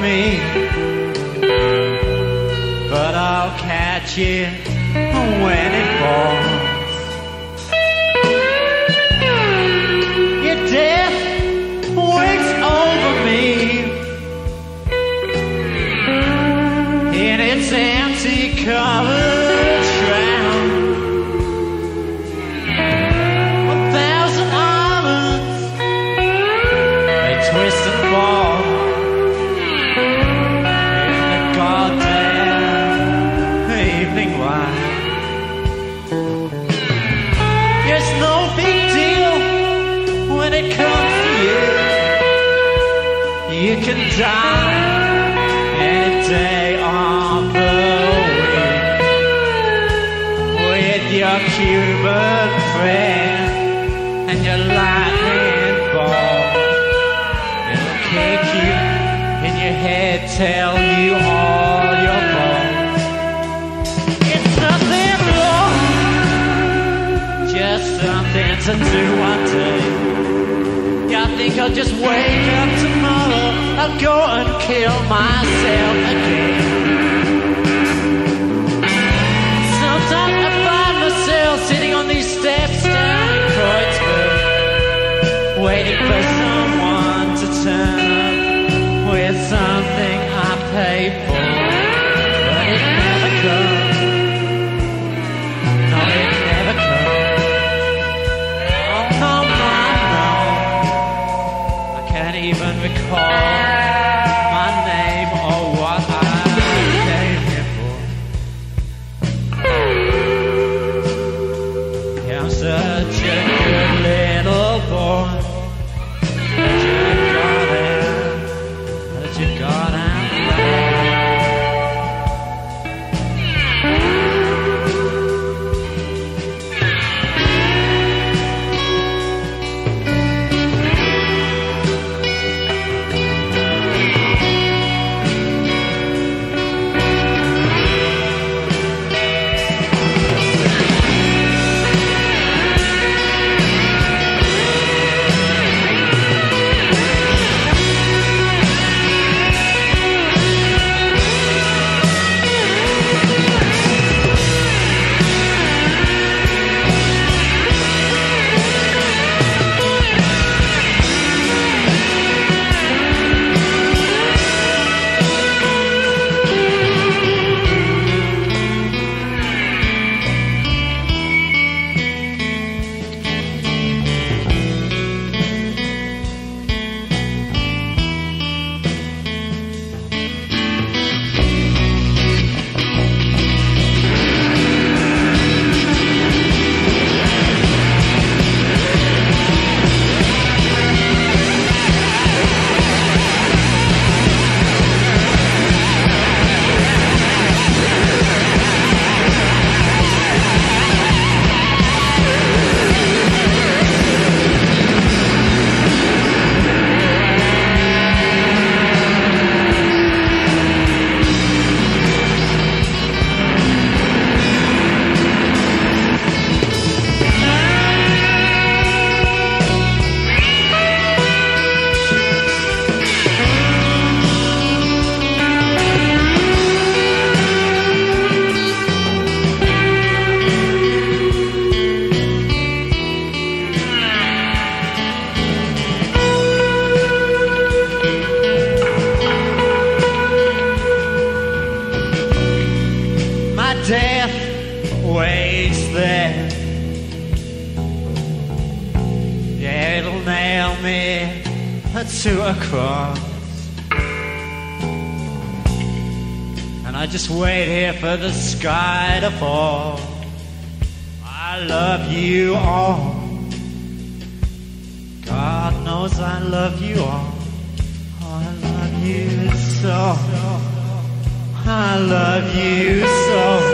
me, but I'll catch it. Can die any day of the week with your Cuban friend and your lightning ball. It'll kick you in your head, tell you all your faults. It's nothing wrong, just something to do one day. I think I'll just wake up tomorrow. I'll go and kill myself again. Sometimes I find myself sitting on these steps down in Kreuzberg, waiting for can't even recall Yeah, it'll nail me to a cross. And I just wait here for the sky to fall. I love you all. God knows I love you all. Oh, I love you so. I love you so.